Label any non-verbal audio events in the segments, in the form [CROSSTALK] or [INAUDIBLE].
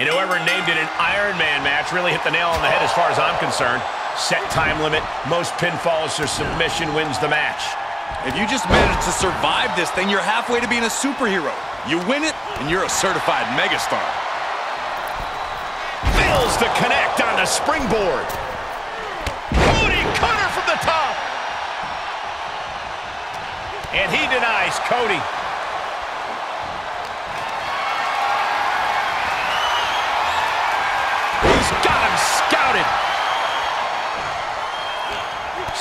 And whoever named it an Iron Man match really hit the nail on the head as far as I'm concerned. Set time limit, most pinfalls or submission wins the match. If you just manage to survive this thing, you're halfway to being a superhero. You win it, and you're a certified megastar. Fails to connect on the springboard. Cody cutter from the top. And he denies Cody.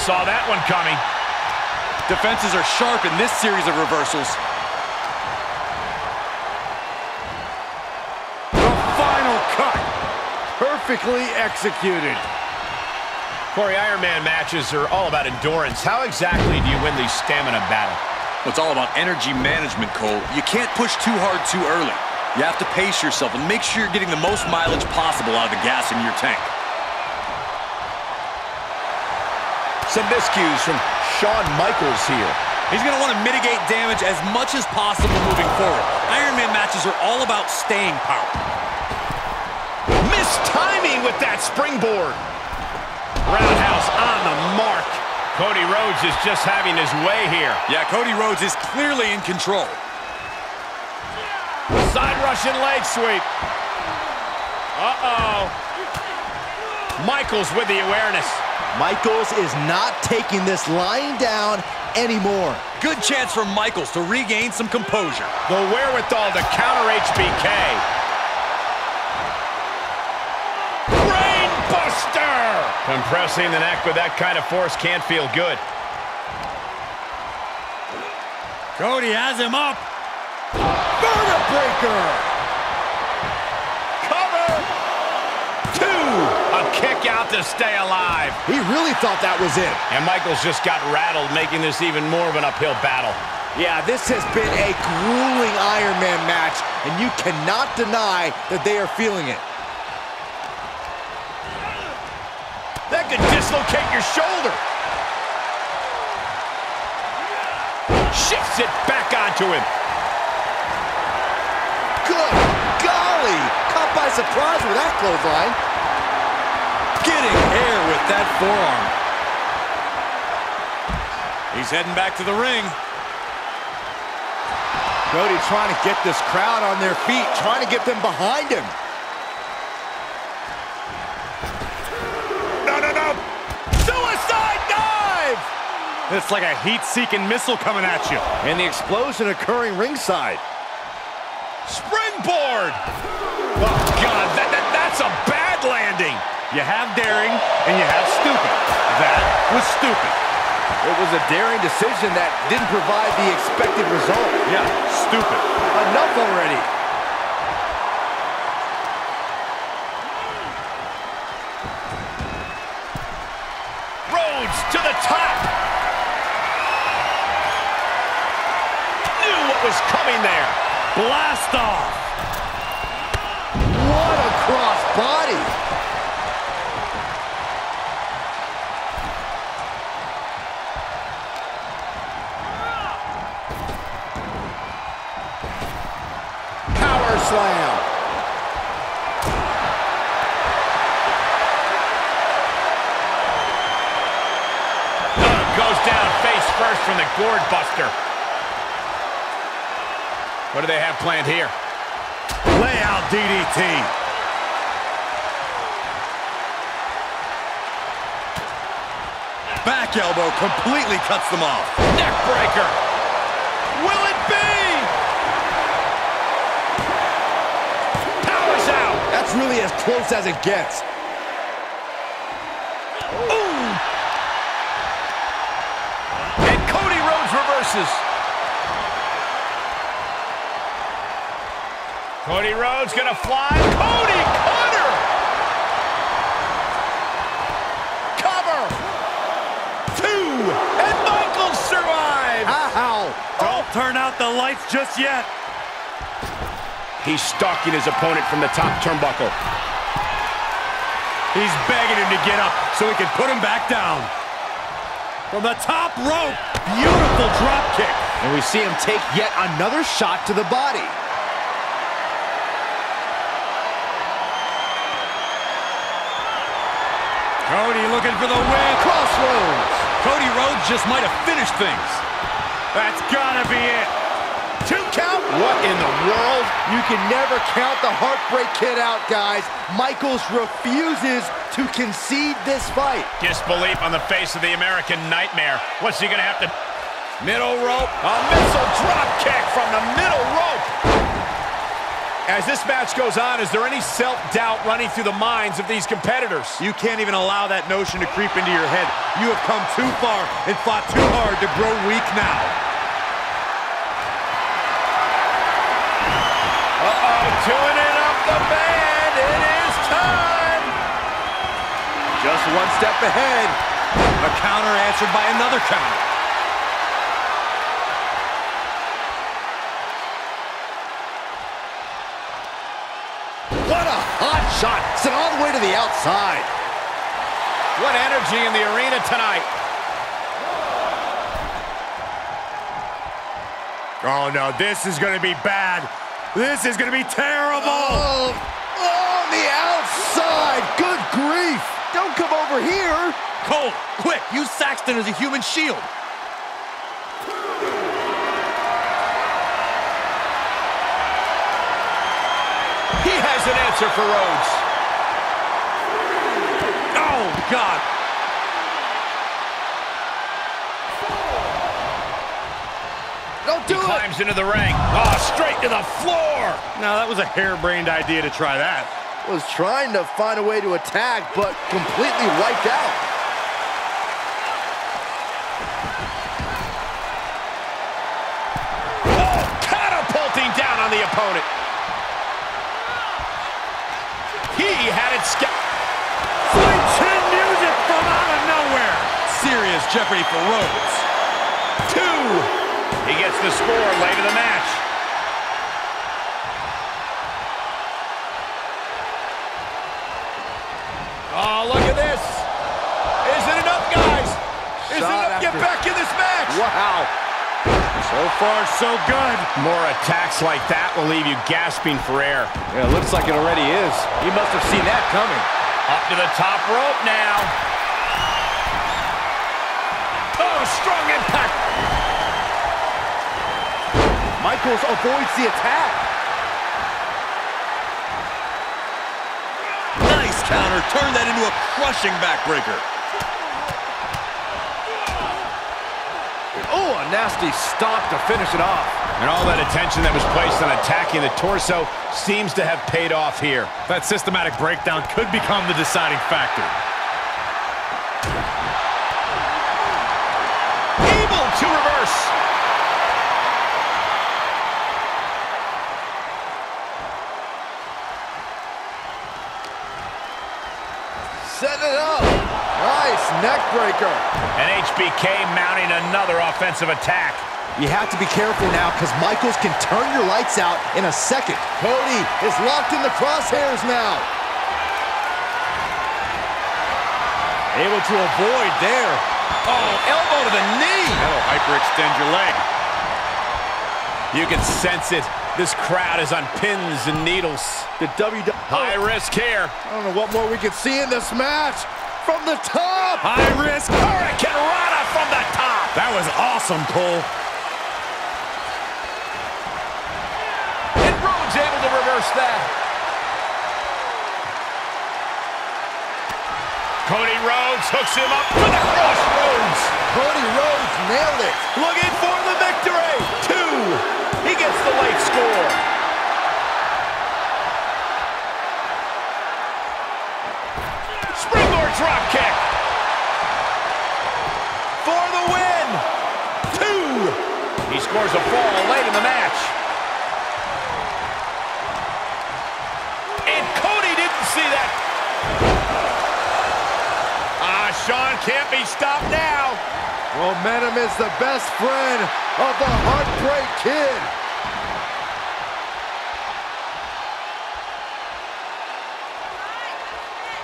Saw that one coming. Defenses are sharp in this series of reversals. The final cut. Perfectly executed. Corey, Ironman matches are all about endurance. How exactly do you win these stamina battles? It's all about energy management, Cole. You can't push too hard too early. You have to pace yourself and make sure you're getting the most mileage possible out of the gas in your tank. Some miscues from Shawn Michaels here. He's going to want to mitigate damage as much as possible moving forward. Iron Man matches are all about staying power. Missed timing with that springboard. Roundhouse on the mark. Cody Rhodes is just having his way here. Yeah, Cody Rhodes is clearly in control. Side Russian leg sweep. Uh-oh. Michaels with the awareness. Michaels is not taking this lying down anymore. Good chance for Michaels to regain some composure. The wherewithal to counter HBK. Brainbuster! Compressing the neck with that kind of force can't feel good. Cody has him up. Vertebreaker! Cover! Two! A kick out to stay alive. He really thought that was it. And Michaels just got rattled, making this even more of an uphill battle. Yeah, this has been a grueling Iron Man match, and you cannot deny that they are feeling it. That could dislocate your shoulder. Shifts it back onto him. Good golly! Caught by surprise with that clothesline. Getting air with that forearm. He's heading back to the ring. Cody trying to get this crowd on their feet, trying to get them behind him. No, no, no. Suicide dive! It's like a heat-seeking missile coming at you. And the explosion occurring ringside. Springboard! Oh, God, that, that, that's a bad landing. You have daring, and you have stupid. That was stupid. It was a daring decision that didn't provide the expected result. Yeah, stupid. Enough already. Rhodes to the top. Knew what was coming there. Blast off. What a cross body. DDT. Back elbow completely cuts them off. Neck breaker. Will it be? Powers out. That's really as close as it gets. Ooh. And Cody Rhodes reverses. Cody Rhodes gonna fly. Cody Cutter. Cover. Two. And Michaels survive. Ow. Don't turn out the lights just yet. He's stalking his opponent from the top turnbuckle. He's begging him to get up so he can put him back down. From the top rope, beautiful drop kick. And we see him take yet another shot to the body. Cody looking for the win. Crossroads. Cody Rhodes just might have finished things. That's gotta be it. Two count. What in the world? You can never count the Heartbreak Kid out, guys. Michaels refuses to concede this fight. Disbelief on the face of the American Nightmare. What's he going to have to... Middle rope. A missile drop kick from the middle rope. As this match goes on, is there any self-doubt running through the minds of these competitors? You can't even allow that notion to creep into your head. You have come too far and fought too hard to grow weak now. Uh-oh, tuning up the band. It is time. Just one step ahead. A counter answered by another counter. To the outside. What energy in the arena tonight. Oh, no, this is going to be bad. This is going to be terrible. Oh, oh, on the outside. Good grief. Don't come over here. Cole, quick, use Saxton as a human shield. He has an answer for Rhodes. God. Don't He it. climbs into the ring. Oh, straight to the floor. Now, that was a harebrained idea to try that. Was trying to find a way to attack, but completely wiped out. Oh, catapulting down on the opponent. He had it sca- Sweet chin music from out of nowhere. Serious jeopardy for Rhodes. Two. He gets the score late in the match. Oh, look at this. Is it enough, guys. Isn't Shot enough. Get back in this match. Wow. So far, so good. More attacks like that will leave you gasping for air. Yeah, it looks like it already is. You must have seen that coming. Up to the top rope now. Strong impact. Michaels avoids the attack. Nice counter. Turn that into a crushing backbreaker. Oh, a nasty stop to finish it off. And all that attention that was placed on attacking the torso seems to have paid off here. That systematic breakdown could become the deciding factor. Nice. And HBK mounting another offensive attack. You have to be careful now because Michaels can turn your lights out in a second. Cody is locked in the crosshairs now. Able to avoid there. Oh, elbow to the knee. That'll hyperextend your leg. You can sense it. This crowd is on pins and needles. The W. High risk here. I don't know what more we can see in this match. From the top. High risk. Hurricanrana from the top. That was awesome, Cole. And Rhodes able to reverse that. Cody Rhodes hooks him up for the crossroads. Cody Rhodes nailed it. Looking for scores a fall late in the match. And Cody didn't see that. Ah, Shawn can't be stopped now. Momentum is the best friend of the Heartbreak Kid.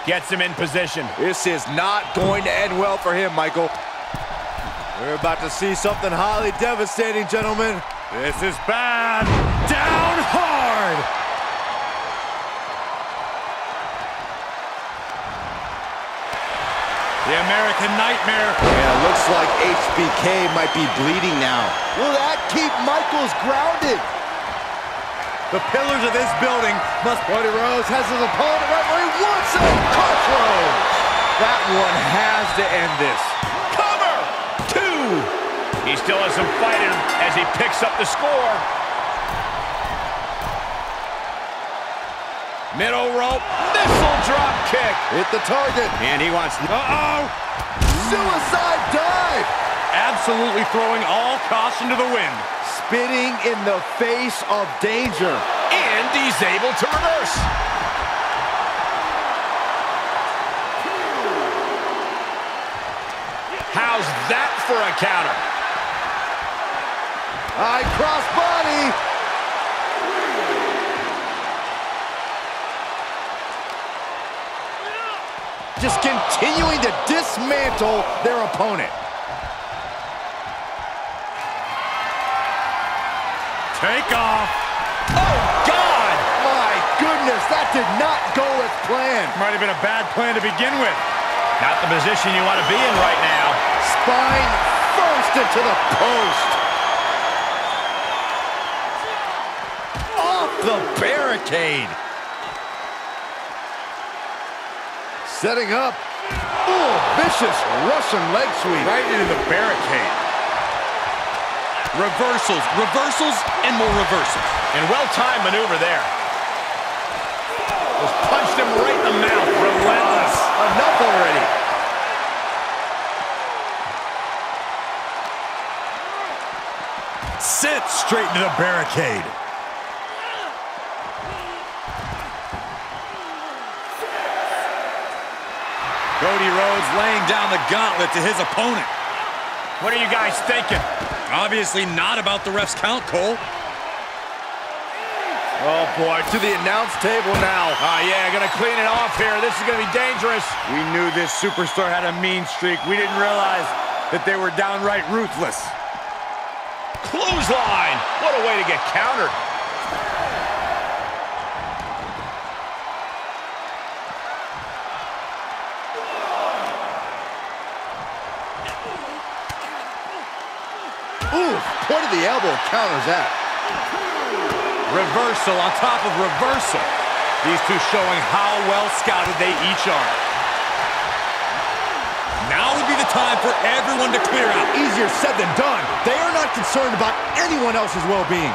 Gets him in position. This is not going to end well for him, Michael. We're about to see something highly devastating, gentlemen. This is bad. Down hard. The American Nightmare. Yeah, it looks like HBK might be bleeding now. Will that keep Michaels grounded? The pillars of this building must... Cody Rhodes has his opponent right where he wants it. Crossroads. That one has to end this. He still has some fight in him as he picks up the score. Middle rope, missile drop kick. Hit the target. And he wants... Uh-oh. Suicide dive. Absolutely throwing all caution to the wind. Spitting in the face of danger. And he's able to reverse. How's that for a counter? High cross body. Just continuing to dismantle their opponent. Take off. Oh, God! My goodness, that did not go as planned. Might have been a bad plan to begin with. Not the position you want to be in right now. Spine first into the post. Barricade. Setting up. Ooh, vicious Russian leg sweep. Right into the barricade. Reversals, reversals, and more reversals. And well-timed maneuver there. Just punched him right in the mouth. Relentless. Enough already. Sent straight into the barricade. Cody Rhodes laying down the gauntlet to his opponent. What are you guys thinking? Obviously not about the ref's count, Cole. Oh boy, to the announce table now. Oh, yeah, gonna clean it off here. This is gonna be dangerous. We knew this superstar had a mean streak. We didn't realize that they were downright ruthless. Clothesline. What a way to get countered. The elbow counters that. Reversal on top of reversal. These two showing how well scouted they each are. Now would be the time for everyone to clear out. Easier said than done. They are not concerned about anyone else's well-being.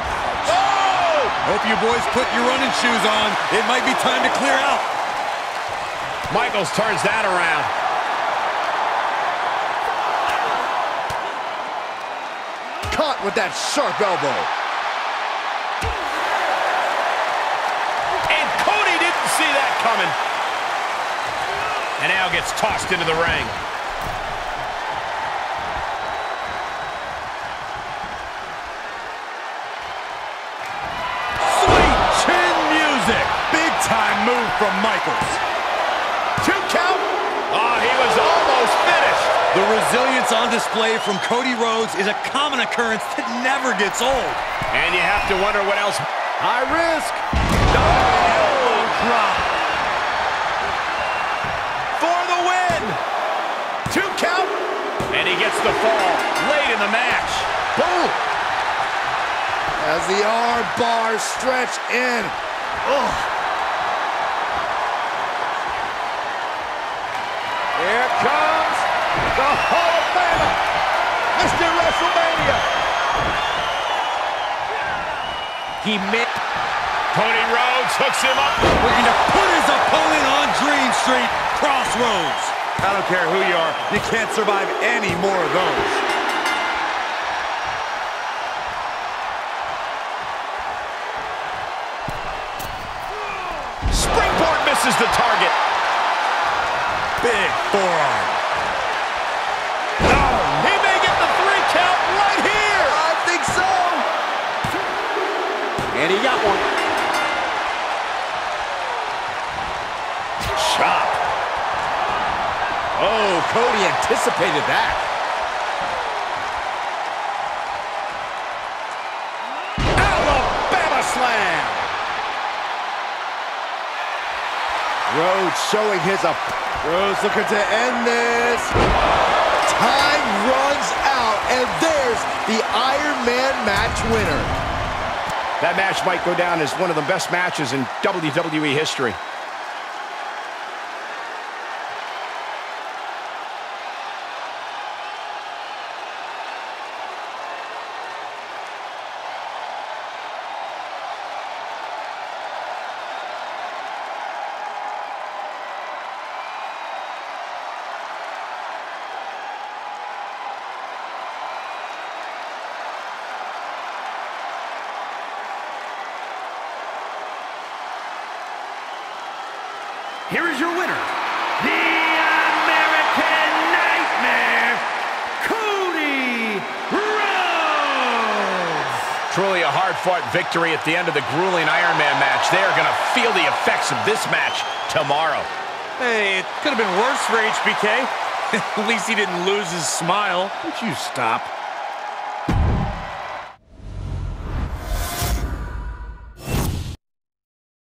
Oh! Hope you boys put your running shoes on. It might be time to clear out. Michaels turns that around. Caught with that sharp elbow. And Cody didn't see that coming. And now gets tossed into the ring. Sweet chin music. Big time move from Michaels. Two count. Oh, he was almost finished. The resilience on display from Cody Rhodes is a common occurrence that never gets old. And you have to wonder what else. High risk. Elbow drop. For the win. Two count. And he gets the fall late in the match. Boom. As the arm bars stretch in. Oh. Here comes the Hall of Famer, Mr. WrestleMania. He met Cody Rhodes hooks him up. Looking to put his opponent on Dream Street. Crossroads. I don't care who you are. You can't survive any more of those. Springboard misses the target. Big forearm. And he got one. Chop. Oh, Cody anticipated that. Alabama slam. Rhodes showing his up. Rhodes looking to end this. Time runs out, and there's the Iron Man match winner. That match might go down as one of the best matches in WWE history. Here is your winner, the American Nightmare, Cody Rhodes. Truly a hard-fought victory at the end of the grueling Iron Man match. They are going to feel the effects of this match tomorrow. Hey, it could have been worse for HBK. [LAUGHS] At least he didn't lose his smile. Would you stop?